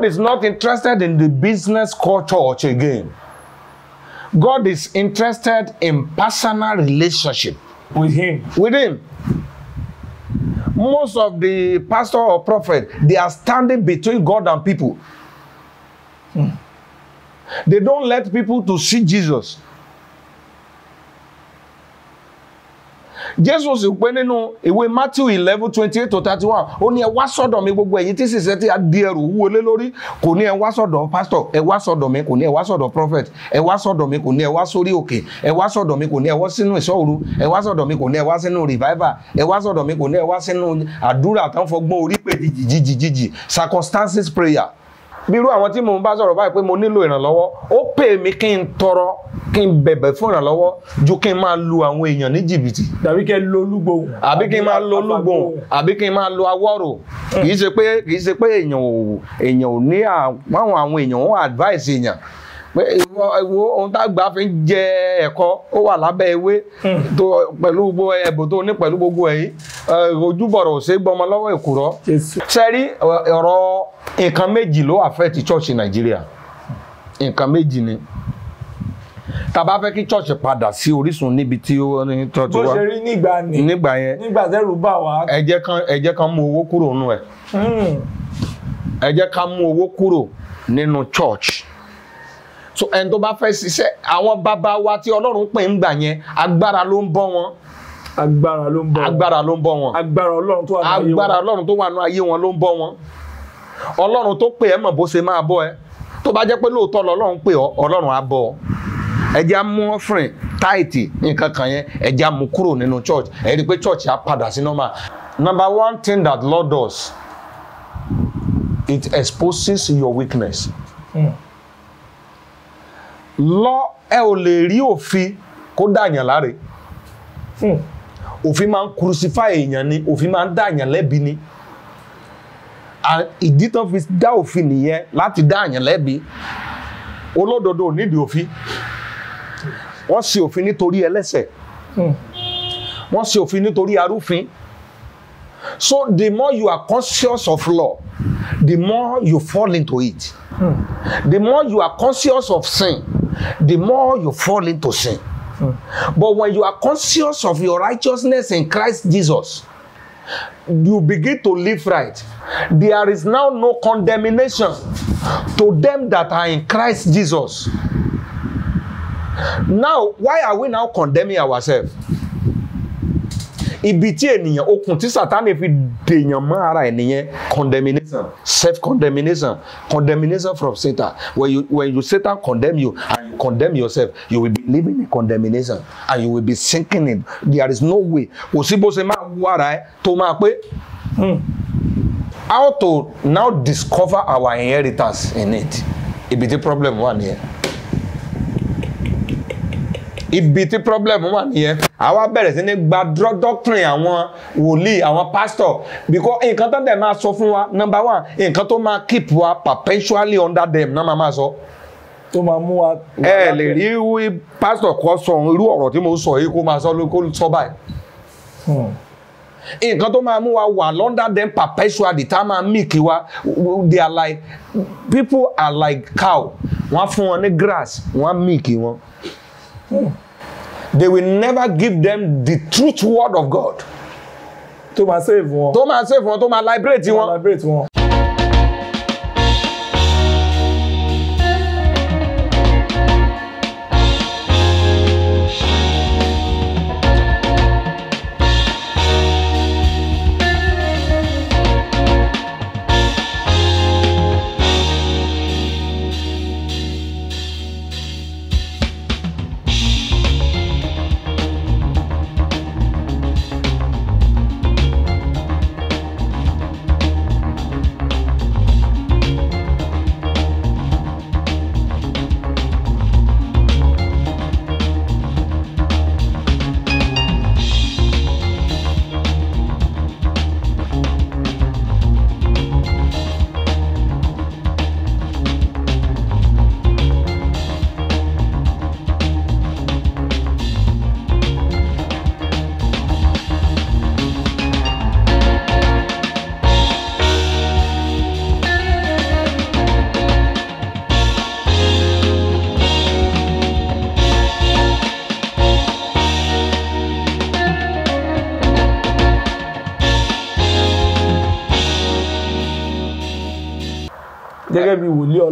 God is not interested in the business called church again. God is interested in personal relationship with him. with him. Most of the pastor or prophet, they are standing between God and people. They don't let people to see Jesus. Jésù sì pé nínú ìwé Matthew eleven twenty eight to thirty one ó ní ẹ wá sọ́dọ̀ mi gbogbo ẹ̀yin tí sísẹ́ tí a di ẹrù wúwo lórí kò ní ẹ wá sọ́dọ̀ pastor ẹ wá sọ́dọ̀ mi kò ní ẹ wá sọ́dọ̀ prophet ẹ wá sọ́dọ̀ mi kò ní ẹ wá sórí òkè ẹ wá sọ́dọ̀ mi kò ní ẹ wá sínú ìṣọ́òru ẹ wá sọ́dọ̀ mi kò ní ẹ wá sínú revival ẹ wá sọ́dọ̀ mi kò ní ẹ wá sínú àdúrà tán fọgbọ́n orí pé jìjìjìjì circumstances prayer bí irú àwọn tí mò ń bá sọ̀rọ̀ báyìí pé mo nílò ìrànlọ́wọ́ ó pè mí kí n tọrọ kí n bẹ̀bẹ̀ fún ìrànlọ́wọ́ ju kí n máa lu àwọn èèyàn ní jìbìtì. Tàbí kẹ́ lo olúgbòhùn. àbí kí n máa lo olúgbòhùn àbí kí n máa lo awọ́rò. Kì í ṣe pé kì í ṣe pé èèyàn ò èèyàn ò ní àwọn àwọn èèyàn wọn advice èèyàn. Pé ìwọ ìwọ ohun tá a gbà fi ń jẹ ẹ̀kọ́ ó wà lábẹ́ ewé tó pẹ̀lú gbogbo ẹ̀bùn tó ní pẹ̀lú gbogbo ẹ̀yìn ojúbọ̀rọ̀ ò ṣe é gbọmọ lọ́wọ́ èkùrọ́. Sẹ́rí ọ̀rọ̀ nǹkan méjì ló affect church nàìjíríà nǹkan méjì ni. Tá bá fẹ́ kí church padà sí orísun níbi tí ó ní church bó wà. ṣe rí nígbà ni. Nígbà yẹn. Nígbà tẹ́rù bà wá. ẹ jẹ́ kán ẹ jẹ́ kán mú owó kúrò nínú ẹ̀. Hmm. ẹ jẹ́ ká mú owó kúrò nínú church. So ẹni tó bá fẹ́ ṣiṣẹ́ àwọn bàbá wa tí ọlọ́run pè ń gbà yẹn agbára ló ń bọ́ wọn. Agbára ló ń bọ̀. agbára ló ń bọ́ wọn. Agbára ọlọ́run tó wà wọn. nínú ayé wọn ló ń bọ́ wọn ọlọ́run tó pè ẹ́ mọ̀ bó ṣe máa bọ́ ẹ. Tó bá jẹ́ pé lóòótọ́ lọ́lọ́run pè ọ́ ọlọ́run á bọ́ ọ. Ẹ jẹ́ á mú offering táìtì nǹkan kan yẹn ẹ jẹ́ á mú kúrò nínú church. Ẹ rí i pé church á padà sí normal. Number one thing that Lord does it exposes your weakness. Hmm. lọ ẹ ò lè rí òfin kó dàyàn láre. Hmm. òfin máa ń crucify èèyàn ni òfin máa ń dàyàn lẹ́bi ni. À- ìdí tán fi dá òfin nìyẹn láti dàyàn lẹ́bi. Olódodo ò nídìí òfin. Wọ́n ṣe òfin nítorí ẹlẹ́ṣẹ̀. Hmm. wọ́n ṣe òfin nítorí arúfin. So the more you are conscious of law the more you fall into it. The more you are conscious of sin the more you fall into sin. But when you are conscious of your righteousness in Christ Jesus you begin to live right. There is now no condemnation to them that are in Christ Jesus. Now why are we now condemning ourselves ibi tí ènìyàn okùn tí sátani fi dèèyàn mọ́ ara ẹ̀ nìyẹn. Condemnation self condemnation condemnation from Satan. When you when you Satan condemn you and you condemn yourself you will be living in condemnation and you will be sinking in. There is no way. Kò sí bó ṣe máa wú ara ẹ tó máa pé how to now discover our inheritance in it? Ibi tí problem wà nìyẹn ibi tí problem wà nìyẹn àwa bẹ̀rẹ̀ sí ní gba doctrine àwọn wòlíì àwọn pastor because nǹkan tó dẹ̀ máa sọ fún wa number one nǹkan tó máa keep wa perpetually under them náà máa máa sọ tó máa mú wa. ẹ lè rí wí pastor kọ́ sọ irú ọ̀rọ̀ tí mo sọ yìí kó máa sọ ló- kó sọ báyìí Hmm. nǹkan tó máa mú wa wà under them perpetually tá a máa milk wa they are like people are like cow wọ́n fún wọn ní grass wọ́n milk wọn. They will never give them the truth word of God tó máa save wọn. tó máa save wọn tó máa liberate tó máa wọn. liberate wọn.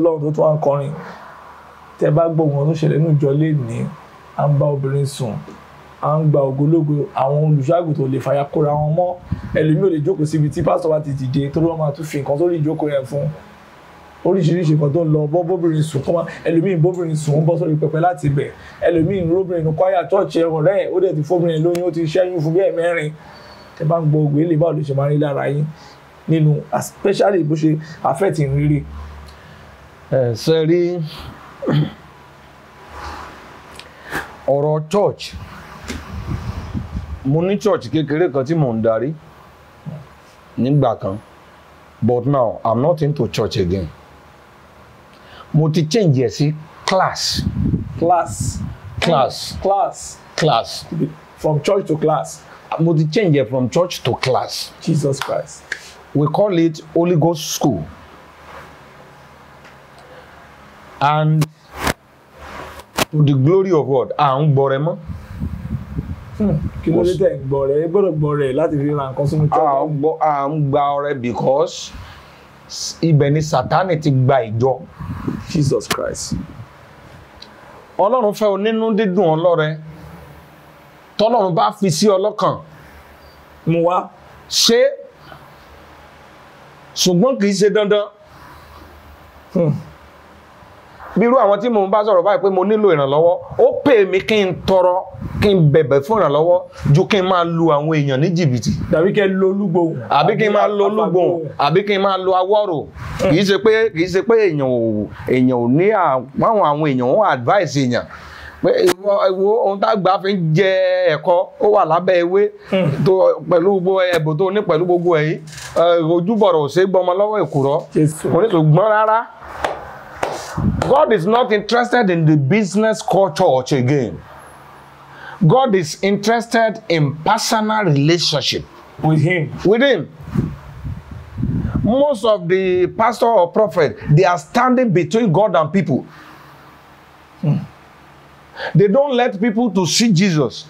Ọlọ́run tó tún wá ń kọrin. Tẹ bá gbọ́ wọn tó ṣẹlẹ̀ ní ìjọ lé ní à ń bá obìnrin sùn à ń gba ògbólógbò àwọn olùṣọ́àgùtàn ò lè fàyà kóra wọn mọ́. Ẹlòmíì ò lè jókòó síbi tí pásítọ̀ bá ti dìde tó ló máa tún fi nǹkan sórí ìjókòó yẹn fún oríṣiríṣi nǹkan tó ń lọ bọ́ bóbìnrin sùn kọ́ máa ẹlòmíì bóbìnrin sùn ó bọ́ sórí pẹpẹ láti ibẹ̀ ẹlòmíì róbìnrin ní kwaya chọ́ọ̀chì ẹ̀rọ rẹ̀ ó dẹ̀ ti fóbìnrin lóyún ó ti ṣẹ́yún fún bí ẹ̀mẹ́rin. Tẹ bá ń gbọ́ ògbé lè ṣe máa rí lára yín nínú especially bó ṣe affect ìrírí ẹ ṣe rí ọ̀rọ̀ church? Mo ní church kékeré kan tí mò ń darí nígbà kan but now i'm not into church again. Mo ti change ẹ̀ sí class. Class. Class. Class. Class. From church to class. Mo ti change ẹ̀ from church to class. Jesus Christ. We call it Holy Ghost School. And to the glory of God, à ń gbọ́ rẹ mọ́. kí ló dé tẹ̀ ń gbọ́ rẹ̀ ẹ gbọ́dọ̀ gbọ́ rẹ̀ láti fi ra nǹkan sínú gbọ́ à ń gba ọrẹ because ibẹ̀ ni Sátánì ti gba ìjọ. Jesus Christ Ọlọ́run fẹ́ onínú dídùn ọlọ́rẹ. Tọ́lọ́run bá fi sí ọlọ́kàn mu wá ṣé ṣùgbọ́n kì í ṣe dandan. bí irú àwọn tí mò ń bá sọ̀rọ̀ báyìí pé mo nílò ìrànlọ́wọ́ ó pè mí kí n tọrọ kí n bẹ̀bẹ̀ fún ìrànlọ́wọ́ ju kí n máa lu àwọn èèyàn ní jìbìtì. Dàbí kẹ́ lo olúgbòhùn àbí kí n máa lo olúgbòhùn àbí kí n máa lo awọ́rò. Kì í ṣe pé kì í ṣe pé èèyàn ò èèyàn ò ní àwọn àwọn èèyàn wọn advice èèyàn. Pé ìwọ ìwọ ohun tá a gbà fi ń jẹ ẹ̀kọ́ ó wà lábẹ́ ewé tó pẹ̀lú gbogbo ẹ̀bùn tó ní pẹ̀lú gbogbo ẹ̀yìn ojúbọ̀rọ̀ ò ṣe é gbọmọ lọ́wọ́ èkùrọ́. Kò ní ṣùgbọ́n rárá God is not interested in the business called church again. God is interested in personal relationship with him with him. Most of the pastor or prophet, they are standing between God and people. They don't let people to see Jesus.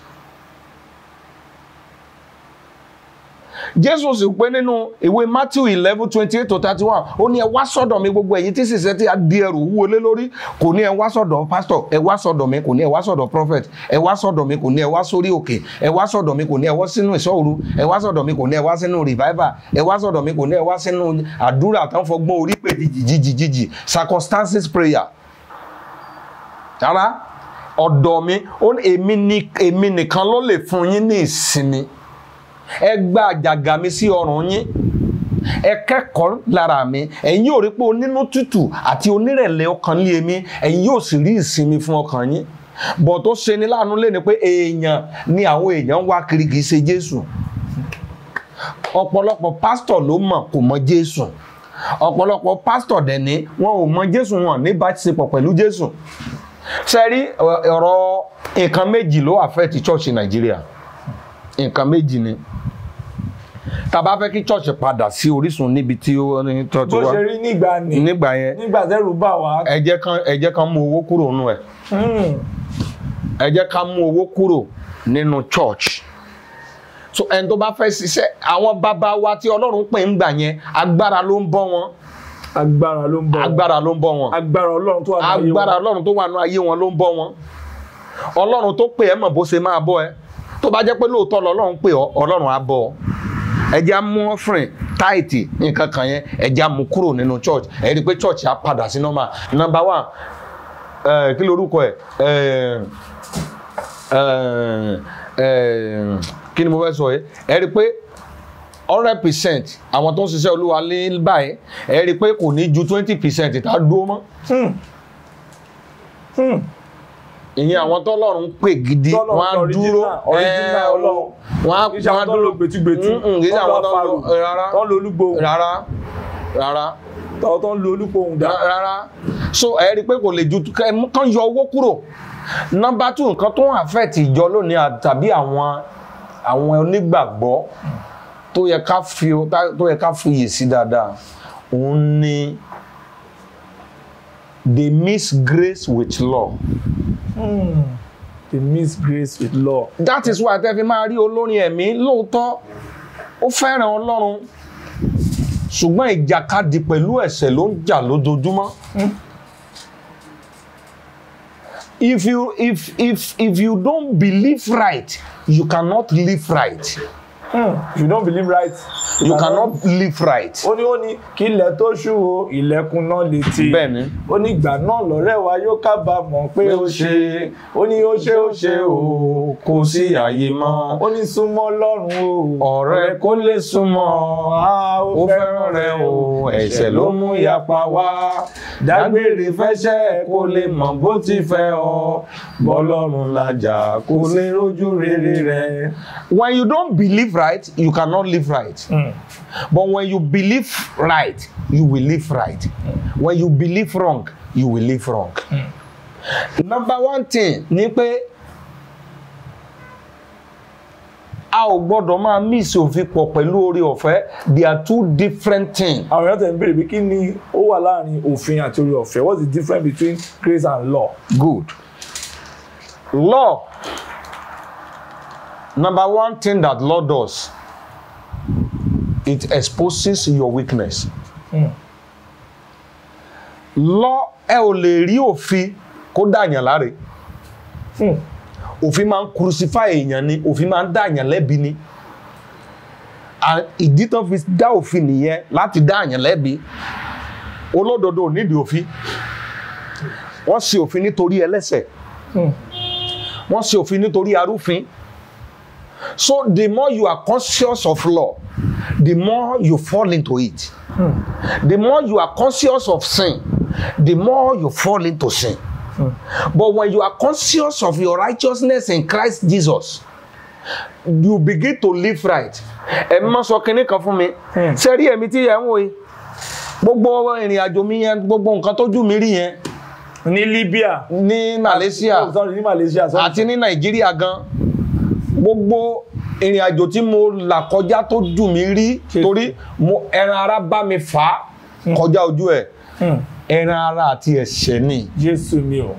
Jésù sì pé nínú ìwé Matthew eleven twenty eight to thirty one ó ní ẹ wá sọ́dọ̀ mi gbogbo ẹ̀yin tí sísẹ́ tí a di ẹrù wúwo lé lórí kò ní ẹ wá sọ́dọ̀ pastor ẹ wá sọ́dọ̀ mi kò ní ẹ wá sọ́dọ̀ prophet ẹ wá sọ́dọ̀ mi kò ní ẹ wá sórí òkè ẹ wá sọ́dọ̀ mi kò ní ẹ wá sínú ìṣọ́òru ẹ wá sọ́dọ̀ mi kò ní ẹ wá sínú revival ẹ wá sọ́dọ̀ mi kò ní ẹ wá sínú àdúrà tán fọgbọ́n orí pé jìjìjìjì circumstances prayer rárá ọ̀dọ̀ mi èmi nìkan ló lè fún yín ní ìsinmi ẹ gba àjàgà mi sí ọrùn yín. Ẹ kẹ́kọ̀ọ́ lára mi. Ẹ̀yin yóò rí pé onínú tútù àti onírẹ̀lẹ̀ ọkàn lé èmi ẹ̀yin yóò sì rí ìsinmi fún ọkàn yín. Bọ̀ tó ṣe ni láàánú lé ni pé èèyàn ni àwọn èèyàn ń wá kiri kì í ṣe Jésù. Ọ̀pọ̀lọpọ̀ pásítọ̀ ló mọ̀ kò mọ Jésù. Ọ̀pọ̀lọpọ̀ pásítọ̀ dẹ̀ ní wọn ò mọ Jésù wọn ní ìbáṣepọ̀ pẹ̀lú Jésù. Ṣe rí ọ̀rọ̀ nǹkan méjì ló affect church Nàìjíríà nǹkan méjì ni tá bá fẹ́ kí church padà sí orísun níbi tí ó ní church bó wà ṣe rí nígbà ní nígbà yẹn. Nígbà tẹ́rù bà wá. Ẹ jẹ́ kán ẹ jẹ́ kán mú owó kúrò nínú ẹ̀. Hmm. ẹ jẹ́ ká mú owó kúrò nínú church. So ẹni tó bá fẹ́ ṣiṣẹ́ àwọn bàbá wa tí Ọlọ́run pè ń gbà yẹn agbára ló ń bọ́ wọn. Agbára ló ń bọ̀ agbára ló ń bọ́ wọn. Agbára ọlọ́run tó wà láyé agbára wọn. Ọlọ́run tó wà nínú ayé wọn ló ń bọ́ wọn. Ọlọ́run tó pè ẹ́ mọ̀ bó ṣe máa bọ́ ẹ. Tó bá jẹ́ pé lóòótọ́ lọ́lọ́run pè ọ́ Ọlọ́run á bọ́ ọ ẹ jẹ́ á mú offering táìtì nǹkan kan yẹn ẹ jẹ́ á mú kúrò nínú church. Ẹ rí i pé church á padà sí normal. Number one kí lorúkọ ẹ kí ni mo fẹ́ sọ yìí? Ẹ rí i pé hundred percent àwọn tó ń ṣiṣẹ́ olúwa ní báyìí ẹ rí i pé kò ní ju twenty percent tá a dúró mọ́. Hmm. Hmm. Ìyẹn àwọn tọ́lọ́run pè gidi wọ́n á dúró. wọ́n á dúró àwọn tó ń lo rárá. ń lo rárá. Tó ń lo olúgbòhùn dá. Rárá. So ẹ rí i pé kò lè ju kán yọ owó kúrò. Nọ́mbà two nǹkan tó ń affect ìjọ lónìí tàbí àwọn àwọn onígbàgbọ́ tó yẹ ká fi fiyè sí dáadáa òun ni they mix grace with law. Hmm. they miss grace with law that is why tẹ́ fi máa rí olórin ẹ̀mí lóòótọ́ ó fẹ́ràn ọlọ́run ṣùgbọ́n ìjàkadì pẹ̀lú ẹ̀ṣẹ̀ ló ń jà lójoojúmọ́. if you if if if you don't believe right you cannot live right Hmm. you don't believe right. you cannot live right. ó ní ó ní kí ilẹ̀ tó ṣú o ilẹ̀kùn náà lè ti. Bẹ́ẹ̀ni. ó ní ìgbà náà lọ́rẹ́ wa yóò kábàámọ̀ pé ó ṣe ó ní ó ṣe ó ṣe o kò sí àyè mọ́. ó ní súnmọ́ lọ́rùn o ọ̀rẹ́ kó lè súnmọ́ a ó fẹ́ràn rẹ o ẹ̀ṣẹ̀ ló mú yapa wá dágbére fẹ́ṣẹ̀ kó lè mọ̀ bó ti fẹ́ ọ bọ́lọ́run làjà kó lè rójú rere rẹ. when you don't believe right you cannot live right. Hmm. But when you believe right, you will live right. When you believe wrong, you will live wrong. Number one thing ni pé a ò gbọ́dọ̀ máa miss òfin pọ̀ pẹ̀lú oore ọ̀fẹ́. They are two different things. àwọn èèyàn tẹ̀ ń béèrè pé kí ni ó wà láàárín òfin àti orí ọ̀fẹ́ what's the difference between grace and law. Good. Law. Number one thing that law does, it exposes your weakness. Hmm. Law ẹ ò lè rí òfin kó dàyàn láre. Hmm. Òfin máa ń crucify èèyàn ni, òfin máa ń dàyàn lẹ́bi ni. Ìdí tán fi dá òfin nìyẹn láti dàyàn lẹ́bi. Olódodo ò nídìí òfin. Wọ́n ṣe òfin nítorí ẹlẹ́ṣẹ̀ Hmm. wọ́n ṣe òfin nítorí arúfin so the more you are conscious of law the more you fall into it. The more you are conscious of sin the more you fall into sin. But when you are conscious of your righteousness in Christ Jesus you begin to live right. Ẹ̀mí máa sọ kinní kan fún mi. Hmm. ṣe rí ẹ̀mí tí ẹ̀ ń wò yìí? Gbogbo ìrìn àjò mi yẹn gbogbo nǹkan tójú mi rí yẹn. Ní Libya. Ní Malaysia. Ní àti ní nàìjíríà gan gbogbo ìrìn àjò tí mo là kọjá tó jù mí rí torí mo ẹran ara bá mi fà á kọjá ojú ẹ. Hmm. ẹran ara àti ẹ̀ṣẹ̀ ni. Jésù mi o.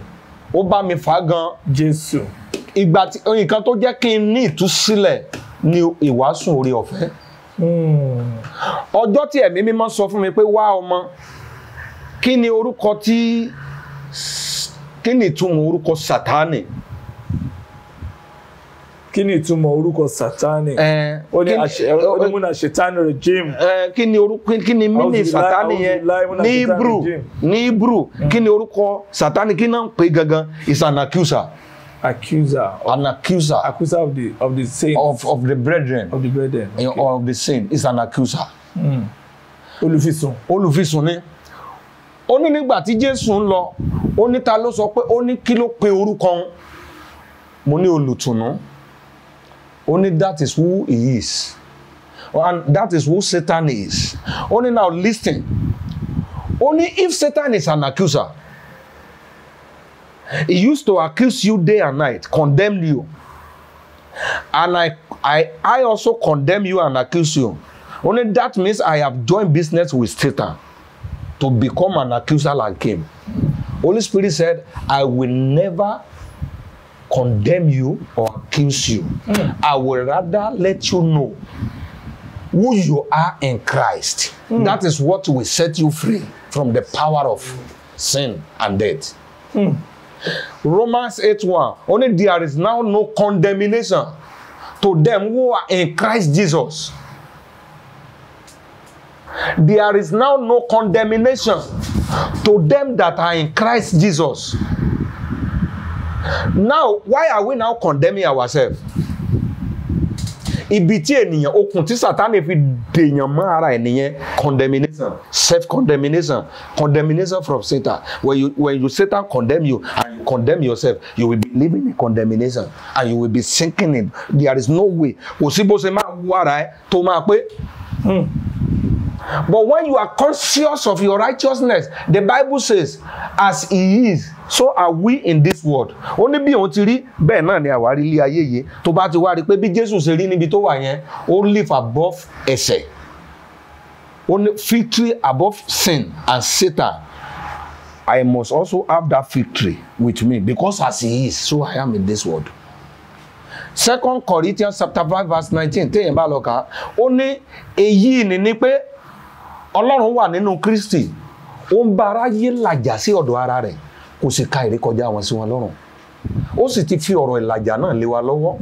Ó bá mi fà á gan. Jésù. ìgbà tí nǹkan tó jẹ́ kí n ní ìtúsílẹ̀ ni ìwàásù orí ọ̀fẹ́. Hmm. ọjọ́ tí ẹ̀mí mímọ́ sọ fún mi pé wá ọmọ kí ni orúkọ tí kí ni ìtumọ̀ orúkọ sátánì kí ni ìtumọ̀ orúkọ Sátánì. ó ní múna ṣètánì regime. ẹ kí ni orúkọ kí ni mini sátánì yẹn? ní hebrew ní hebrew kí ni orúkọ sátánì kí náà ń pè gangan? Is an accuser. Accuser. An accuser. Accuser of the of the saints. Of of the brethren. Of the brethren. okay. Of the saint. Is an accuser. Olùfisùn. olùfisùn ni. Ó ní nígbà tí jésù ń lọ ó ní ta ló sọ pé ó ní kí ló pe orúkọ òun? Mo ní olùtùnú ní that is who he is and that is who satan is ní now listen ní if satan is an accuser he used to accuse you day and night condemn you and I, I, I also condemn you and accuse you. Only that means I have joined business with Satan to become an accuser like him. Holy Spirit said, I will never condemn you or accuse you. I will rather let you know who you are in Christ. That is what will set you free from the power of sin and death. Romans 8:1 Only there is now no condemnation to them who are in Christ Jesus. There is now no condemnation to them that are in Christ Jesus. Now, why are we now condemning ourselves? Ibi tí ènìyàn okùn tí Sátánì fi dèèyàn mọ́ ara ẹ̀ condemnation. Self condemnation condemnation from Satan. When you when you Satan condemn you and you condemn yourself you will be living in condemnation and you will be sinking in. There is no way. Kò máa wú ara ẹ tó máa pé But when you are conscious of your righteousness, the Bible says, as he is, so are we in this world. Ó ní bí òun ti rí bẹ́ẹ̀ náà ni àwa rí ilé ayé yìí tó bá ti wá rí i pé bí Jésù ṣe rí níbi tó wà yẹn, ó live above ẹ̀ṣẹ̀. Ó ní victory above sin and Satan. I must also have that victory with me because as he is, so I am in this world. Second Corinthians chapter five verse nineteen téèyàn bá lọ kà á, ó ní èyí ni ni pé ọlọ́run wà nínú kristi ó ń bá aráyé làjà sí ọ̀dọ̀ ara rẹ̀ kò sì ka ìrékọjá wọn sí wọn lọ́rùn. Ó sì ti fi ọ̀rọ̀ ìlàjà náà lé wa lọ́wọ́.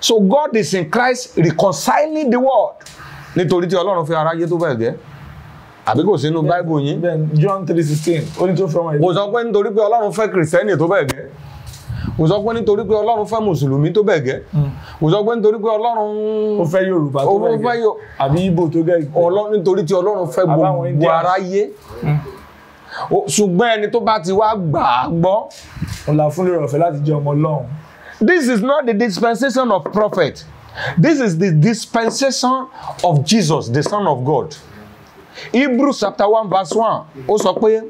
So God is in Christ reconciling the world. Nítorí tí ọlọ́run fi aráyé tó bẹ́ẹ̀ gẹ́ àbí kò sínú báíbù yín? John three sixteen ó ní tó fẹ́ wọn kò sọ pé nítorí pé ọlọ́run fẹ́ kìrìsìtẹ́nì tó bẹ́ẹ̀ gẹ́ kò sọ pé nítorí pé ọlọ́run fẹ́ mùsùlùmí tó bẹ́ẹ̀ gẹ́. Kò sọ pé nítorí pé ọlọ́run ó fẹ́ Yorùbá tó fẹ́ gẹ́. Àbí Ìgbò tó gẹ́. Ọlọ́run nítorí tí ọlọ́run fẹ́ gbogbo aráyé. Ó- ṣùgbọ́n ẹni tó bá ti wá gbà á gbọ́ ọ̀la fún lórí ọ̀fẹ́ láti jẹ́ ọmọ Ọlọ́run. This is not the dispensation of prophet. This is the dispensation of Jesus the son of God. Hebrews chapter one verse one ó sọ pé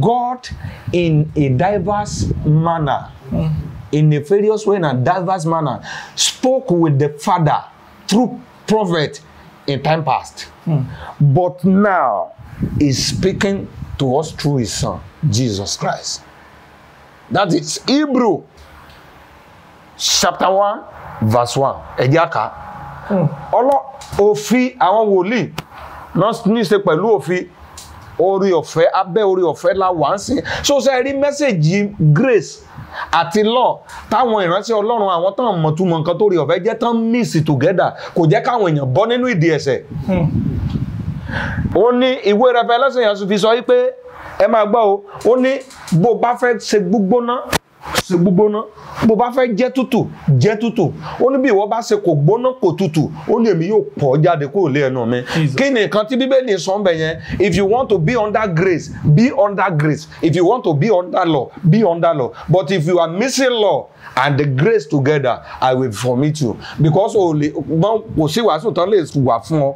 God in a diverse manner in a various way and diverse manner spoke with the father through prophet in time past. But now is speaking to us through his son Jesus Christ. That is Hebrew chapter one verse one. Ẹ̀jẹ̀ àká ọlọ́ òfin àwọn wòlíì ní í ṣe pẹ̀lú òfin orí ọ̀fẹ́ abẹ́ orí ọ̀fẹ́ la wà ń sìn. So ṣe rí mẹ́sẹ̀gì grace àti law táwọn ìránṣẹ́ ọlọ́run àwọn tán mọ̀túmọ̀ nǹkan tó rí ọ̀fẹ́ jẹ́ tán mix together kò jẹ́ káwọn èèyàn bọ́ nínú ìdí ẹ̀ṣẹ̀. Ó ní ìwé Revelation yẹn fi sọ wípé ẹ máa gbọ́ o. Ó ní bó bá fẹ́ ṣe gbígbóná ṣe gbígbóná. Bó bá fẹ́ jẹ́ tútù jẹ́ tútù. Ó ní bí ìwọ bá ṣe kò gbóná kò tútù ó ní èmi yóò pọ̀ jáde kúrò lé ẹnu mi. Kí ni nǹkan tí bíbélì sọ ń bẹ̀ yẹn? If you want to be under grace be under grace. If you want to be under law be under law. But if you are missing law and the grace together I will vomit you. Because o lè kò sí wàásù tán lè wà fún ọ.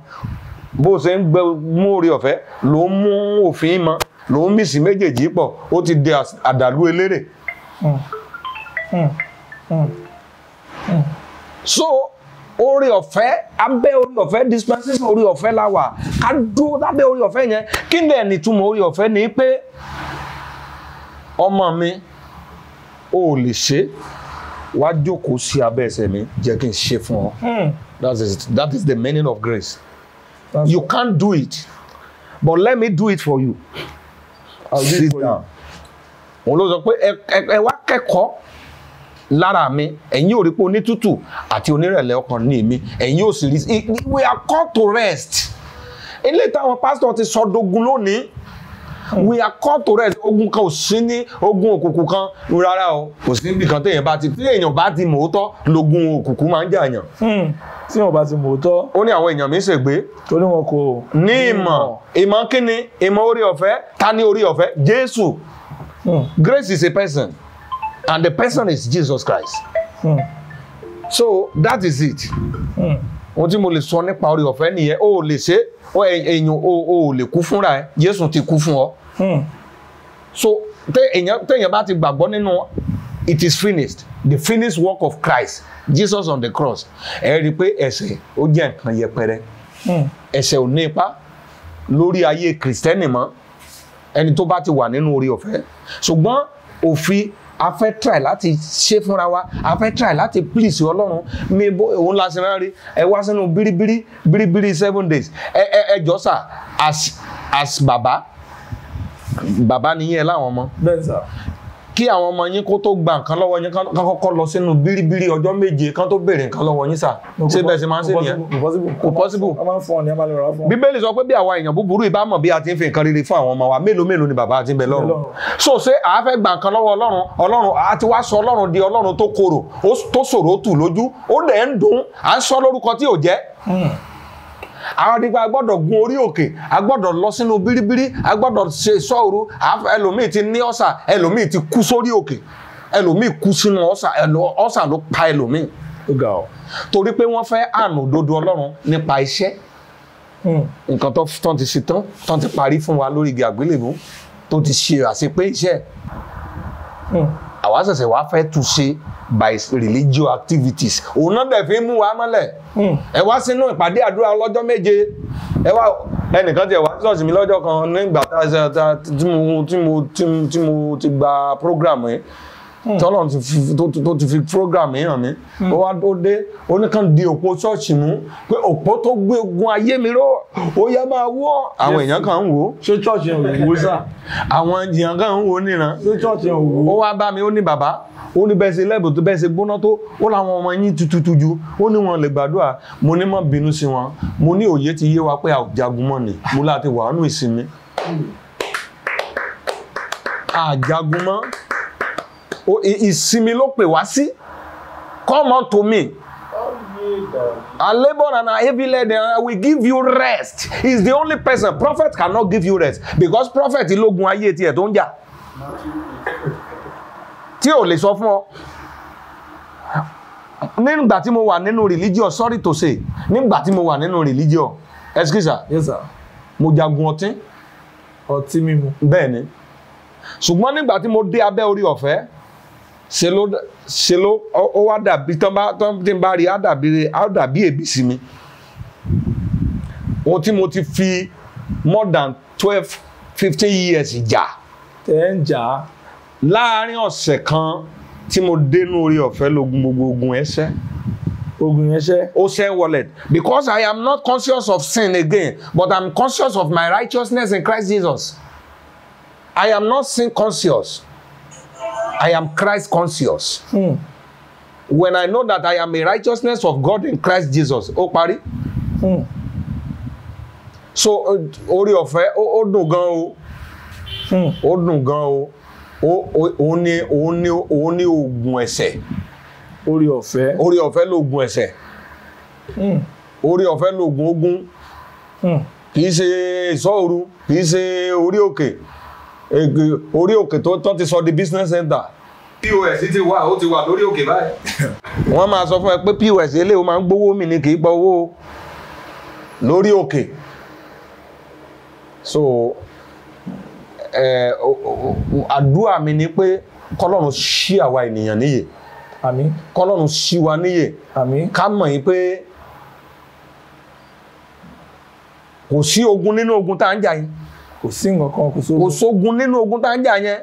Bó ṣe ń gbẹ mú orí ọ̀fẹ́ ló ń mú òfin mọ́ ló ń mìsí méjèèjì pọ̀ ó ti di àdàlú eléré. So orí ọ̀fẹ́ abẹ́ orí ọ̀fẹ́ dispensation orí ọ̀fẹ́ la wà. Ká dúró lábẹ́ orí ọ̀fẹ́ yẹn. Kí ni ẹni túmọ̀ orí ọ̀fẹ́? Ni pé ọmọ mi ò lè ṣe wá jókòó sí abẹ́ ẹsẹ̀ mi jẹ́ kí n ṣe fún ọ. That is that is the meaning of grace. That's- you can't do it. But let me do it for you. I'll sit for you. Òun ló sọ pé ẹ- wá kẹ́kọ̀ọ́ lára mi. Ẹ̀yin ò rí pé onítútù àti onírẹ̀lẹ̀ ọkàn ní èmi. Ẹ̀yin ò sì rí we are called to rest. Eléyìí táwọn pásítọ̀ ti sọ dogun lónìí. We are called to rest. Ogun kan ò sí ní ogun òkùnkùn kan. Rárá o kò sí níbi kan téèyàn bá ti tí èèyàn bá ti mòótọ́ logun òkùnkùn máa ń jà yàn. Hmm. tí wọn bá ti mọ̀ tọ́. Ó ní àwọn èèyàn mi ṣègbé torí wọn kò ní ìmọ̀. ìmọ̀. Kíni ìmọ̀ orí ọ̀fẹ́. Ta ní orí ọ̀fẹ́? Jésù Hmm. grace is a person and the person is Jesus Christ Hmm. so that is it Hmm. ohun tí mo lè sọ nípa orí ọ̀fẹ́ nìyẹn o ò lè ṣe ẹ- èèyàn o o ò lè kú fúnra ẹ Jésù ti kú fún ọ Hmm. so téèyàn bá ti gbàgbọ́ nínú it is finished the finished work of Christ Jesus on the cross ẹ rí i pé ẹ̀ṣẹ̀ ó jẹ́ nǹkan yẹpẹrẹ Hmm. ẹ̀ṣẹ̀ ò ní ipa lórí ayé kìrìsìtẹ́nì mọ́ ẹni tó bá ti wà nínú orí ọ̀fẹ́. Ṣùgbọ́n òfin a fẹ́ try láti ṣe fúnra wa a fẹ́ try láti please ọlọ́run. Mi bó òun la ṣe rárí ẹ wá sínú bíríbírí bíríbírí seven days. Ẹ ẹ ẹ jọ sà as as bàbá bàbá nìyẹn láwọn ọmọ kí àwọn ọmọ yín kó tó gba nǹkan lọ́wọ́ yín kán kọ́kọ́ lọ sínú bíríbírí ọjọ́ méje kán tó béèrè nǹkan lọ́wọ́ yín sà. Ṣé bẹ́ẹ̀ ṣe máa ń ṣe nìyẹn? kò possible. Bíbélì sọ pé bí àwa èèyàn búburú ìbá mọ̀ bí a ti ń fi nǹkan rere fún àwọn ọmọ wa mélòó mélòó ni bàbá àti ń bẹ lọ́run? So ṣé àá fẹ́ gba nǹkan lọ́wọ́ ọlọ́run? Ọlọ́run a ti wá sọ ọlọ́run di ọlọ́run tó korò tó ṣòro tù lójú ó dẹ̀ ń dùn à ń sọ lórúkọ tí ò jẹ́ àwọn adigun agbọ́dọ̀ gun orí òkè agbọ́dọ̀ lọ sínú bíríbírí agbọ́dọ̀ ṣe àáfẹ́ ẹlòmíì ti ní ọ̀sà ẹlòmíì ti kú sórí òkè. Ẹlòmíì kú sínú ọ̀sà ọ̀sà ló pa ẹlòmíì. Torí pé wọ́n fẹ́ àná òdodo ọlọ́run nípa iṣẹ́. Hmm. nǹkan tó ti ṣe tán tán ti parí fún wa lórí igi àgbélébùú tó ti ṣe àṣepé iṣẹ́. Hmm. Àwa ṣẹ̀ṣẹ̀ wá fẹ́ tún ṣe by religious activities. Òun náà dẹ̀ fi ń mú wa mọ́lẹ̀. Hmm. ẹ wá sínú ìpàdé àdúrà ọlọ́jọ́ méje. Ẹ wá ẹnìkan tiẹ̀ wá ṣọ́ọ̀ṣì mi lọ́jọ́ kan nígbà tí mo ti gba program yẹn tọ́lọ̀ ti fi- tó- ti fi program yìí hàn mí. Ó wá ó dé oníkan di òpó ṣọ́ọ̀ṣì mú pé òpó tó gbé ogun ayé mi ró ó yẹ máa wọ́ àwọn èèyàn kan ń wò ó. Ṣé yẹn ò wò sá? Àwọn èèyàn kan ń wò ó níran. Ṣé yẹn ò wò ó? Wá bá mi ó ní bàbá ó ní bẹ́ẹ̀ ṣe lẹ́bùn tó bẹ́ẹ̀ ṣe gbóná tó ó láwọn ọmọ yín tututu ju ó ní wọn lè gbàdúrà. Mo ní má bínú sí wọn. Mo ní òye ti yé wa pé a ò jagun mọ́ ni. Mo láti wà nínú ìsinmi. A jagun mọ́. O- i- ìsinmi ló pè wá sí. Come on to me. I labor and are heavy laden and I will give you rest. He is the only person. Prophet cannot give you rest. Because prophet lógun ayé tiẹ̀ tó ń jà. Tí ò lè sọ fún ọ. Nígbà tí mo wà nínú religion sorry to say nígbà tí mo wà nínú religion excuse yes sir. Mo jagun ọtí. Ọtí mímu. Bẹ́ẹ̀ ni ṣùgbọ́n nígbà tí mo dé abẹ́ orí ọ̀fẹ́ ṣe ló ṣe ló ó wá dàbí tán bá tán tí n bá rí á dàbí á dàbí èbí sí mi. Ohun tí mo ti fi more than twelve fifteen years jà. Tẹ́ ń jà. Láàárín ọ̀sẹ̀ kan tí mo dénú orí ọ̀fẹ́ lógun gbogbo ogun ẹsẹ̀ ogun ṣẹ́. Ó ṣe wallet because I am not conscious of sin again but I'm conscious of my righteousness in Christ Jesus. I am not sin conscious I am Christ conscious Hmm. when I know that I am a righteousness of God in Christ Jesus ó parí Hmm. so orí ọ̀fẹ́ ó dùn gan o Hmm. ó dùn gan o òun ní òun ní òun ní oògùn ẹ̀ṣẹ̀ orí ọ̀fẹ́ orí ọ̀fẹ́ lóògùn ẹ̀ṣẹ̀ Hmm. orí ọ̀fẹ́ lóògùn ogun Hmm. kìí ṣe ìṣọ́òru kìí ṣe orí òkè Ègbè- orí òkè tó tán ti sọ di business center pos ti wà ó ti wà lórí òkè báyìí. Wọ́n máa sọ fún ẹ pé pos eléyìí ó máa ń gbówó mi ni kìí gba owó. Lórí òkè. So àdúrà mi ni pé kọ́lọ́run ṣí àwa ènìyàn níyè. Àmín. Kọ́lọ́run ṣí wa níyè. Àmín. Ká mọ̀ yín pé kò sí ogun nínú ogun tá à ń jà yín kò sí nǹkan kan kò kò sóògùn sógun nínú ogun tá ń jà yẹn.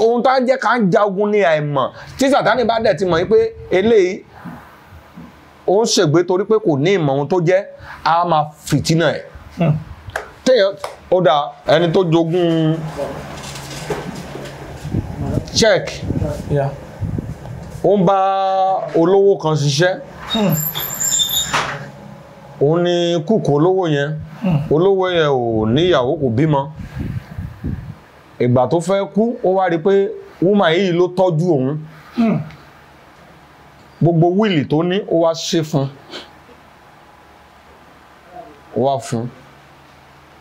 Ohun tá ń jẹ́ ká ń ja ogun ní àìmọ̀. Tí sàtánì bá dẹ̀ ti mọ̀ pé eléyìí ó ń ṣègbé torí pé kò ní ìmọ̀ ohun tó jẹ́ á máa fìtínà ẹ̀. Hmm. téèyàn ó dà ẹni tó jogún check ó ń bá olówó kan ṣiṣẹ́. Hmm. Òun ni kúkú olówó yẹn. Olówó yẹn ò níyàwó kò bímọ. Ìgbà tó fẹ́ kú ó wá rí i pé wúmà yìí ló tọ́jú òun. Hmm. gbogbo wíìlì tó ní ó wá ṣe fún. Ó wá fún.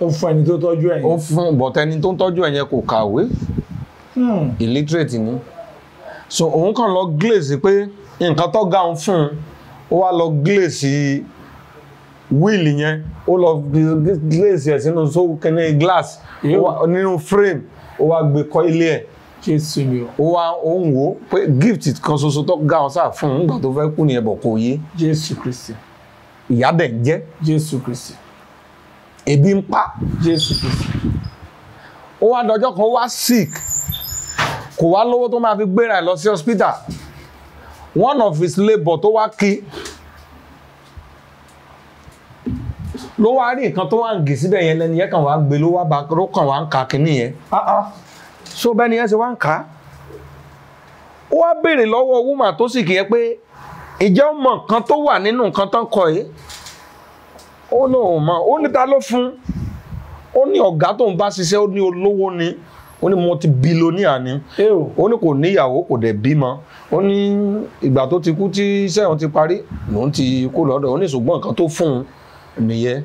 Ó fún ẹni tó tọ́jú ẹ̀yìn ó fún bọ̀tẹ́ni tó ń tọ́jú ẹ̀ yẹn kò kàwé. Hmm. illiterate ni. So òun kàn lọ glaze pé nǹkan tó ga òun fún un ó wá lọ glaze wíìlì yẹn ó lọ glaze ẹ̀ sínú so kẹ́ni glass. Nínú frame ó wá gbé kọ́ ilé ẹ̀. Jésù mi o. Ó wá ó ń wò ó pé gift kan ṣoṣo tó ga òun sáà fún un nígbà tó fẹ́ kú nìyẹn bọ̀ kò yé. Jésù kristi. Ìyá dẹ̀ ń jẹ́. Jésù kristi. Ebi ń pa. Jésù kristi. Ó wá dọjọ́ kan ó wá sick. Kò wá lówó tó máa fi gbéra ẹ̀ lọ sí hospital. One of his labour tó wá kí ló wá rí nǹkan tó wá ń gì síbẹ̀ yẹn lẹ́nu yẹn kàn wá gbé ló wá bá ló kàn wá ń ka kínní yẹn. Ah ah. So bẹ́ẹ̀ ni yẹn ṣe wá ń kà á ó wá béèrè lọ́wọ́ woman tó sì kì í pé ìjẹ́ ó mọ nǹkan tó wà nínú nǹkan tán kọ yìí? Ó ní òun mọ. Ó ní ta ló fún? Ó ní ọ̀gá tóun bá ṣiṣẹ́ ó ní olówó ni. Ó ní multi billionaire ni. Ó ní kò níyàwó kò dẹ̀ bímọ. Ó ní ìgbà tó ti kú tí iṣẹ́ òun ti parí lòun ti kú lọ́dọ̀ ó ní ṣùgbọ́n nǹkan tó fún un nìyẹn.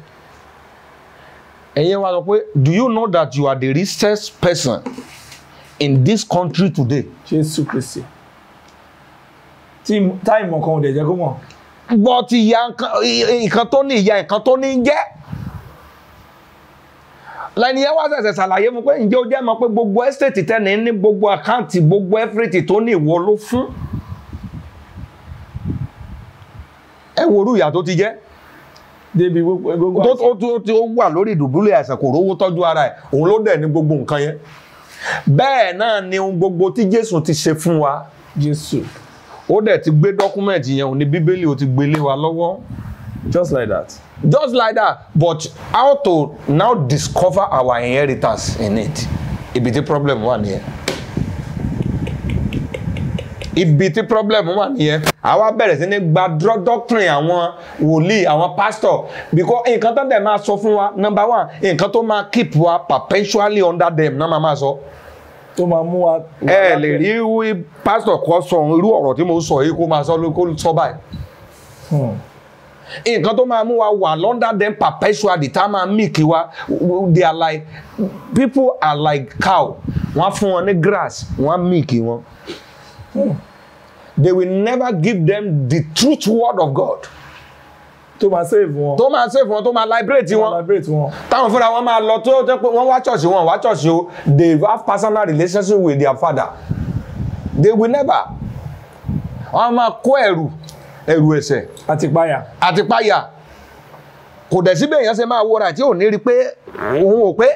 Ẹ̀yin wa sọ pé do you know that you are the richest person in this country today? Jésù kristi. Tí táìmọ̀ kan ò dẹ̀ jẹ́ kó mọ̀. Gbọ́ ti ìyá nǹkan tó ní ìyá nǹkan tó ní jẹ́. Lẹ́ni yẹn wá ṣẹ̀ṣẹ̀ ṣàlàyé fún pé ǹjẹ́ o jẹ́ mọ̀ pé gbogbo estate tẹ́ni ní gbogbo àkáǹtì gbogbo everything tó ní ìwọ ló fún? Ẹ wo orú ìyà tó ti jẹ́ débi gbogbo àti- tó tó tó wà lórí ìdùbúlẹ̀ àìsàn kò rówó tọ́jú ara ẹ̀. Òun ló dẹ̀ ní gbogbo nǹkan yẹn. Bẹ́ẹ̀ náà ni ohun gbogbo tí jésù ti ṣe fún wa. Jésù. Ó dẹ̀ ti gbé dọ́kúmẹ̀ntì yẹn ò ní bíbélì ó ti gbé lé wa lọ́wọ́. Just like that. just like that but how to now discover our inheritance in it? Ibi tí problem wà nìyẹn ibi tí problem wà nìyẹn. Àwa bẹ̀rẹ̀ sí ní gba doctrine àwọn wòlíì àwọn pastor. Because nǹkan tó dẹ̀ máa sọ fún wa number one nǹkan tó máa keep wa perpetually under them náà máa máa sọ. Tó máa mú wa. ẹ lè rí wí pastor kọ́ sọ irú ọ̀rọ̀ tí mo sọ yìí kó máa sọ ló- kó sọ báyìí. Hmm. nǹkan tó máa mú wa wà under them perpetually tá a máa milk wa they are like people are like cow. Wọ́n á fún wọn ní grass wọ́n á milk wọn they will never give them the truth word of God. Tó máa save wọn. tó máa save wọn tó máa liberate wọn. liberate wọn. táwọn fúnra wọn máa lọ tó jẹ́ pé wọ́n wá church wọn wá church o. They have personal relationship with their father. They will never. Wọ́n máa kó ẹ̀rù ẹ̀rù ẹ̀ṣẹ̀ àti ìpayà. àti páyà kò dẹ̀ síbẹ̀ èèyàn ṣe máa wọra tí ò ní rí pé òun ò pé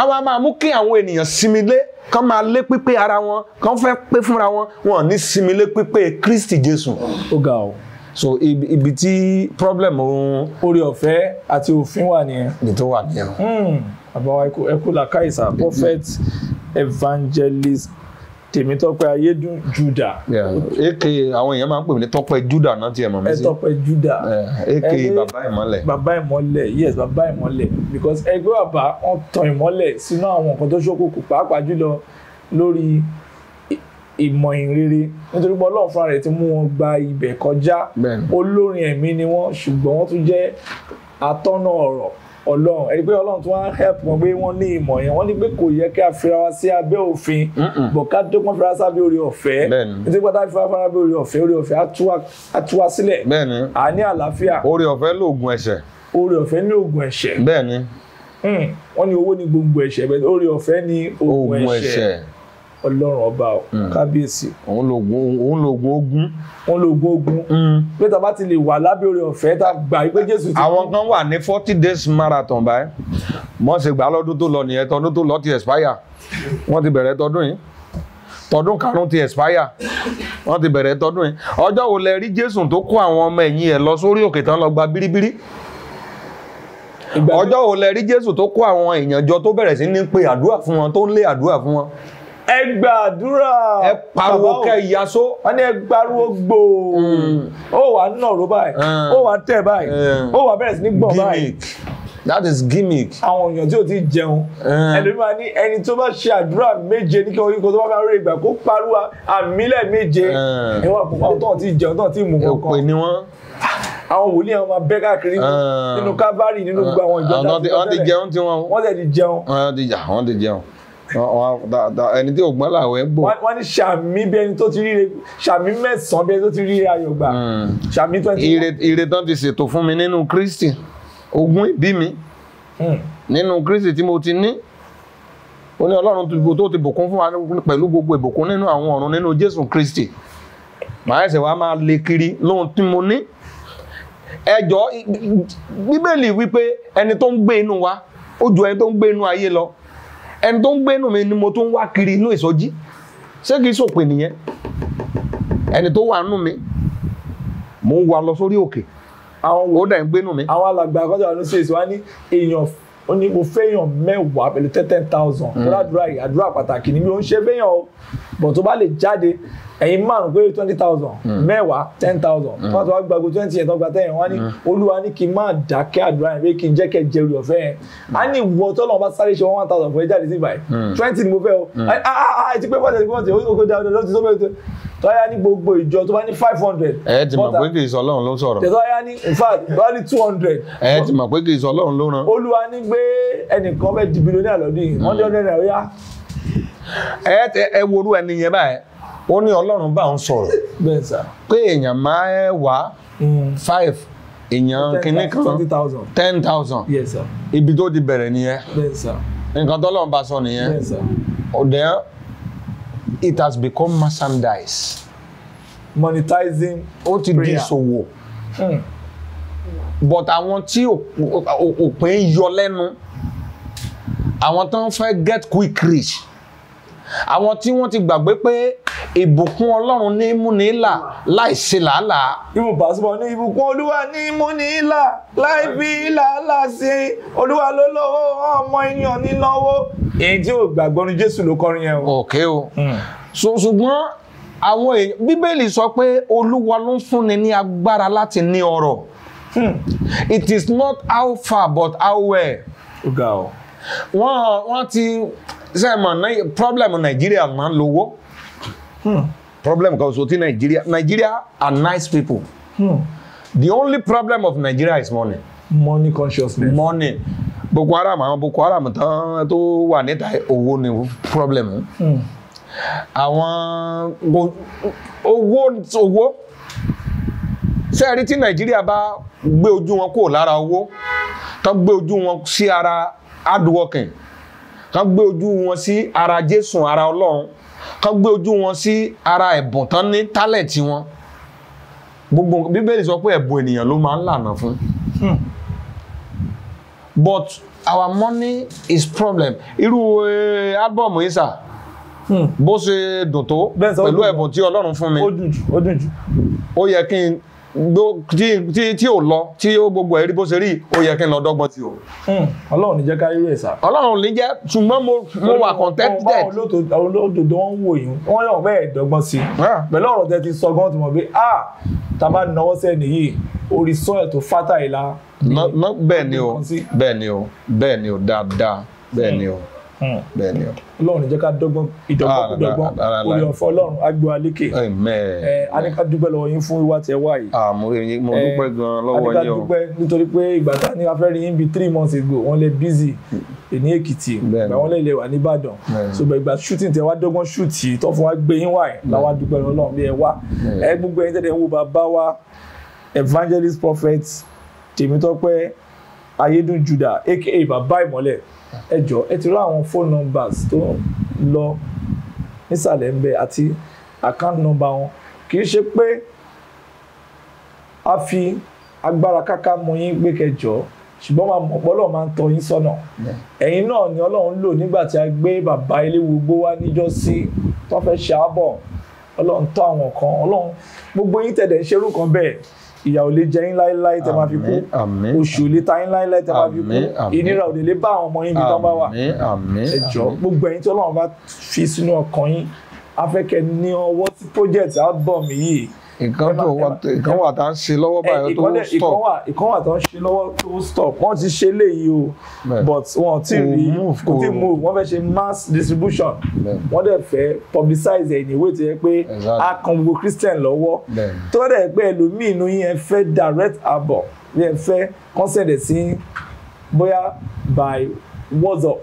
àwọn a máa mú kí àwọn ènìyàn sinmi lé kán máa lé pípé ara wọn kán fẹ́ pé fúnra wọn wọn ní sinmi lé pípé Kristi Jésù ó ga o. so ibi, ibi tí problem òun orí ọ̀fẹ́ àti òfin wà nìyẹn. ibi tó wà nìyẹn. Hmm. àbáwá ẹkú làkàìsà prophet evangelist tèmítọ́pẹ́ ayédùn juda aka àwọn èèyàn máa ń pè mí ní Tọ́pẹ́ Júdà náà tiẹ̀ mọ̀ mí sí. Ẹtọ́pẹ́ juda Eh, aka bàbá ìmọ́lẹ̀. Bàbá ìmọ́lẹ̀ yes bàbá ìmọ́lẹ̀. Because ẹgbẹ́ bàbá wọn tan ìmọ́lẹ̀ sínú àwọn nǹkan tó ṣókùnkùn pàápàá jùlọ lórí ìmọ̀ ìrere. Nítorí pé ọlọ́run fúnra rẹ̀ ti mú wọn gba ibẹ̀ kọjá. Olórin ẹ̀mí ni wọ́n ṣùgbọ́n wọ́n tún jẹ́ atọ́nà ọ̀rọ̀ ọlọ́run. Ẹni pé ọlọ́run tún wá help wọn pé wọ́n ní ìmọ̀ yẹn wọ́n ní pé kò yẹ kí a fira wa sí abẹ́ òfin bọ̀ ká tó pọ́n fira abẹ́ orí ọ̀fẹ́. Nítorí pé tá a fi fira wa abẹ́ orí ọ̀fẹ́ orí ọ̀fẹ́ á tú wa- sílẹ̀. À ní àlàáfíà. Oore ọ̀fẹ́ lóògùn ẹ̀ṣẹ̀. Orí ọ̀fẹ́ ní oògùn ẹ̀ṣẹ̀. Bẹ́ẹ̀ni. Hmm, wọ́n ní owó ní gbogbo ẹ̀ṣẹ̀ bẹ́ẹ̀ orí ọ̀fẹ́ ní oògùn ẹ̀ṣẹ̀ ọlọ́run ọba o. Kábíyèsí. Òun òun lóògùn ogun. wọ́n lóògùn ogun. Pé tá a bá ti lè wà lábẹ́ ọ̀fẹ́ tá a gbà pé jésù ti àwọn kan wà ní forty days marathon báyìí. Wọ́n ṣe gbà lọ́dún tó lọ nìyẹn tọdún tó lọ ti expire. Wọ́n ti bẹ̀rẹ̀ tọdún yìí. Tọdún karùn-ún ti expire. Wọ́n ti bẹ̀rẹ̀ tọdún yìí. Ọjọ́ wo lẹ rí jésù tó kó àwọn ọmọ ẹ̀yìn ẹ̀ lọ sórí òkè tán lọ gba bíríbírí ọjọ́ wo lẹ rí jésù tó kó àwọn èèyàn jọ tó bẹ̀rẹ̀ sí ní pe àdúrà fún wọn tó ń lé àdúrà fún wọn ẹ gbàdúrà. Ẹ pariwo o, kẹ ìyasó wọ́n ní ẹ gbariwo gbòò ó wà nínú ọ̀rọ̀ báyìí. Mm. ó wà tẹ̀ báyìí. Mm. ó wà bẹ̀rẹ̀ sí ní gbọ̀n báyìí. Gimmick. That is gimmick. Àwọn èèyàn tí ò ti jẹun. Mm. ẹlòmíràn ní ẹni tó bá ṣe àdúrà méje ní kí oríko tó bá fẹ́ rí ìgbà kó pariwo àmílẹ̀ méje. Mm. ìwọ̀n àpòpọ̀ àwọn tó ti jẹun tó ti mú òpè kankan ni wọ́n. Àwọn wòlíì àwọn máa bẹ́ káàkiri Mm. nínú kávárì nínú gbogbo àwọn ìjọ àwọn tí- wọ́n ti jẹun tí wọ́n ti jẹun. Wọ́n ti jẹun Ẹni tí ògbọ́n làwẹ̀ gbò wọ́n wọ́n ní sàmì bí ẹni tó ti ríre sàmì mẹ́sàn-án bí ẹni tó ti ríre ayọ̀ gbà. Sàmì twenty ire ire tán ti ṣètò fún mi nínú Kristi. Ogún ìbí mi. Nínú Kristi tí mo ti ní. Ó ní Ọlọ́run tó- ti bùkún fún wa pẹ̀lú gbogbo ìbùkún nínú àwọn ọ̀run nínú Jésù Kristi. Màá ẹsẹ̀ wa máa lé kiri lóhun tí mo ní. Ẹjọ́ Bíbélì wípé ẹni tó ń gbé inú wa ó ju ẹni tó ń gbé inú ayé lọ ẹni tó ń gbé inú mi ni mo tún wá kiri inú ìsọjí. Ṣé kìí ṣòpin nìyẹn? Ẹni tó wà nínú mi mo ń wa lọ sórí òkè. Àwọn ó dẹ̀ ń gbénú mi. àwọn alàgbà àkọ́jà ọdún sí èso wa ní èèyàn ó ní mo fẹ́yàn mẹ́wàá pẹ̀lú ten ten thousand tó ládùúrà yìí àdúrà pàtàkì ni mi ò ń ṣe fẹ́yàn o bọ̀ tó bá lè jáde ẹ̀yin márùn pé twenty thousand mẹ́wàá ten thousand bá tó wá gbàgbó twenty yẹn tó gba ten yẹn wá ní olúwa ní kí n má dákẹ́ àdúrà yẹn pé kí n jẹ́ kẹ́ jẹ́rìí ọ̀fẹ́ yẹn á ní ìwọ tó lọ́wọ́ bá sáré ṣe one thousand fún ẹ jáde sí ìbàyẹ̀ twenty ni mo fẹ́ o ah ah ah ti pé fọ́ọ̀tì ti pé fọ́ọ̀tì ó kó dáadáa lọ́tí tó bẹ́ẹ̀ tó yá ní gbogbo ìjọ tó bá ní five hundred ẹ ti mọ̀ pé kì í sọ ọlọ́run ló sọ̀rọ̀. Tẹ̀sán yá ní in fact tó bá ní two hundred. Ẹ ti mọ̀ pé kì í sọ ọlọ́run ló ràn. olúwa ní gbé ẹnìkan fẹ́ di billionaire lọ́dún yìí wọ́n dé ọdún náírà yá. Ẹ ẹ worú ẹni yẹn báyìí. Ó ní ọlọ́run bá òun sọ̀rọ̀. Pé èèyàn máa ẹ wá five èèyàn kìíní kan. ten thousand. Ibi tó ti bẹ̀rẹ̀ nìyẹn. Nǹkan tọ́lọ́run bá sọ nìyẹn. Ọ̀dẹ́ it has become merchandise monetizing ó ti di ìṣòwò. Hmm. but àwọn tí òpin yọ lẹ́nu àwọn tó ń fẹ́ get quick rich àwọn tí wọ́n ti gbàgbé pé ìbùkún ọlọ́run ní múni là láìsí làálàá. Ibùn pàṣípọ̀ ní ìbùkún olúwa ní mú ní ìlà láì fi làálà sí. Olúwa ló lówó ọmọ ènìyàn ní náwó èyí tí ò gbàgbọ́ ní jésù ló kọrin yẹn o. òkè o. So- ṣùgbọ́n àwọn èèyàn bíbélì sọ pé olúwa ló ń fúnni ní agbára láti ní ọrọ̀. It is not how far but how well. Ó ga ọ. wọ́n wọ́n ti sẹ́mọ̀ ní problem nàìjíríà máa ń lówó? Problem kan so ti nàìjíríà nàìjíríà are nice people. The only problem of nigeria is money. Money consciousness. money. Boko haram àwọn boko haram tán tó wà níta owó ni problem. Àwọn go- owó owó. Sẹ́ẹ̀rí tí nàìjíríà bá gbé ojú wọn kúrò lára owó? Tán gbé ojú wọn sí ara hard working kán gbé ojú wọn sí ara jésù ara ọlọ́run. Kán gbé ojú wọn sí ara ẹ̀bùn tán ní tálẹ̀tì wọn. Gbogbo bíbélì sọ pé ẹ̀bùn ènìyàn ló máa ń lànà fún. But our money is problem. Irú eh, album yìí sà. Bó ṣe dùn tó pẹ̀lú ẹ̀bùn tí ọlọ́run fún mi. Ó dùn jù ó dùn jù. ó yẹ kí n tí tí ò lọ tí ó gbogbo ẹ̀rí bó ṣe rí ó yẹ kí n lọ dọ́gbọ́n tí o. ọlọ́run ní jẹ́ ká irú ẹ̀ sá. ọlọ́run ní jẹ́ ṣùgbọ́n mo mo wà contented. àwọn olódodo wọn ń wò yín wọn yàn bẹ́ẹ̀ dọ́gbọ́n sí i. Pẹ̀lú ọ̀rọ̀ tẹ́ ti sọ gan ti mọ̀ pé tá a bá náwó sẹ́ni yìí orí sọ́ọ̀ tó fátà ìlà. Ná- ná- bẹ́ẹ̀ ni o Nǹkan sí. bẹ́ẹ̀ ni o bẹ́ẹ̀ ni o dáadáa bẹ́ẹ̀ ni o bẹ́ẹ̀ ni o. ọlọ́run jẹ́ ká dọ́gbọ́n ìdọ́gbọ́n orí ọ̀fọ̀ ọlọ́run á gbé wa lékè. amen. ẹ a ní ká dúpẹ́ lọ́wọ́ yín fún wíwá tẹ wá yìí. ah mo mo Eh, dúpẹ́ gan-an a ní lọ́wọ́ ká yín o. dúpẹ́ nítorí pé ìgbà tá ní afẹ́rí yín bíi three months ago wọ́n lè busy ní èkìtì ìgbà wọ́n lè lè wà nìbàdàn so ìgbà shooting tẹ wá dọ́gbọ́n shoot yìí tó fún wa gbé yín wá yìí làwa dúpẹ́ lọ́wọ́ Ọlọ́run bí ẹ wá ẹ gbogbo ẹ̀yin tẹ̀lé ń wo bàbá wa evangelist prophet Tèmítọ́pẹ́ Ayédùn Judah aka bàbá ìmọ́lẹ̀ ẹ jọ ẹ ti rá àwọn phone numbers tó lọ nísàlẹ̀ ń bẹ àti account number wọn. Kì í ṣe pé a fi agbára káká mú yín gbé kẹjọ ṣùgbọ́n pé Ọlọ́run máa ń tọ́ yín sọ́nà. Ẹ̀yin náà ni Ọlọ́run lò nígbà tí a gbé bàbá eléwugbó wá níjọ́sí tó fẹ́ ṣàbọ̀ Ọlọ́run tọ́ àwọn kan Ọlọ́run gbogbo yín tẹ̀lé ń ṣerú kan bẹ́ẹ̀ ìyà ò lè jẹ yín láéláé tẹ́ máa fi kú. Oṣù ò lè ta yín láéláé tẹ́ máa fi kú. Ìnira ò lè lè bá àwọn ọmọ yín bí tán bá wà. Ẹ jọ̀ọ́ gbogbo ẹ̀yin tí Ọlọ́run bá fi sínú ọkàn yín afẹ́kẹ́ ní ọwọ́ sí project album yìí nǹkan tó wà nǹkan wà tá à ń ṣe lọ́wọ́ báyìí tó stop. wà ìkan wà tó ń ṣe lọ́wọ́ tó stop. Wọ́n ti ṣe léyìí o but wọn Kò rí move, kò tí move. Wọ́n fẹ́ ṣe mass distribution. Wọ́n dẹ̀ fẹ́ publicize ẹ̀ ní ìwé tó yẹ pé a kan gbogbo Christian lọ́wọ́. Tó dẹ̀ pé ẹlòmíì inú yín ẹ fẹ́ direct album yẹn fẹ́ consent ẹ̀ sí bóyá by WhatsApp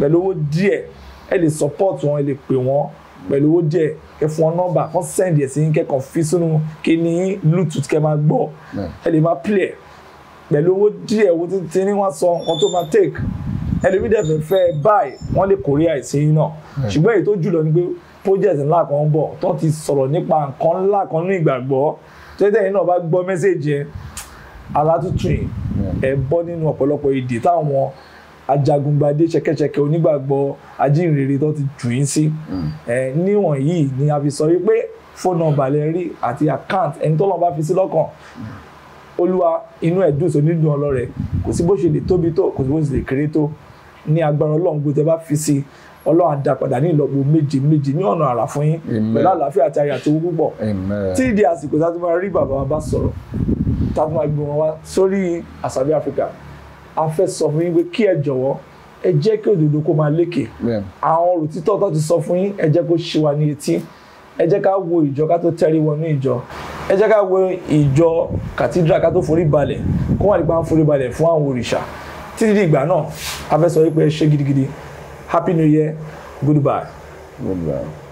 pẹ̀lú owó díẹ̀ ẹ lè support wọn ẹ lè pè wọ́n pẹ̀lú owó díẹ̀ kẹ fún wọn nọ́mbà kọ́ send ẹ̀ sí yín kẹ́kọ̀ọ́ fi sínú kíní bluetooth kẹ́ máa gbọ́. Ẹ lè máa play ẹ̀. Pẹ̀lú owó díẹ̀ owó tí tí ní wọ́n sọ nǹkan tó máa take. Ẹlòmíì dẹ̀ fẹ́ fẹ́ báyìí wọ́n lè kórè àìsí yín náà. Ṣùgbọ́n èyí tó jùlọ ni pé project ńlá kan ń bọ̀ tó ti sọ̀rọ̀ nípa nǹkan ńlá kan ní ìgbàgbọ́. Tẹ́tẹ́ yìí náà bá gbọ́ mẹ́sẹ̀jì yẹn alátútù yìí ẹ bọ́ nínú ọ̀pọ̀lọpọ̀ èdè táwọn ajagungbadé ṣẹkẹṣẹkẹ onígbàgbọ́ ajínrere tó ti jù yín sí. Ẹ níwọ̀n yìí ni a fi sọ wípé fóònù nọ́mbà lẹ rí àti account ẹni tó lọ́n bá fi sí lọ́kàn. Olúwa inú ẹ̀ dùn sóní dùn ọlọ́rẹ̀ kò sí bó ṣe lè tóbi tó kò sí bó ṣe lè kéré tó. Ní agbára ọlọ́run tẹ bá fi sí ọlọ́run á dá padà ní ìlọ́po méje méje ní ọ̀nà àrà fún yín. Pẹ̀lú àlàáfíà àti ayọ̀ àti owó púpọ̀. Tí ìdí àsìkò tá a ti máa rí bàbá wa bá sọ̀rọ̀ tá a ti máa gbé wọn wá sórí àṣàbí áfíríkà a fẹ́ sọ fún yín pé kí ẹ jọ̀wọ́ ẹ jẹ́ kí òdodo kó máa lékè. Àwọn olùtítọ́ tó ti sọ fún yín ẹ jẹ́ kó ṣí wa ní etí. Ẹ jẹ́ ká wo ìjọ ká tó tẹ́rí wọnú ìjọ. Ẹ jẹ́ ká wo ìjọ cathedral ká tó forí balẹ̀ kó wà nípa forí balẹ̀ fún àwọn òrìṣà. Títí di ìgbà náà a fẹ́ sọ wípé ẹ ṣé gidigidi. Happy new year. Goodbye. Goodbye.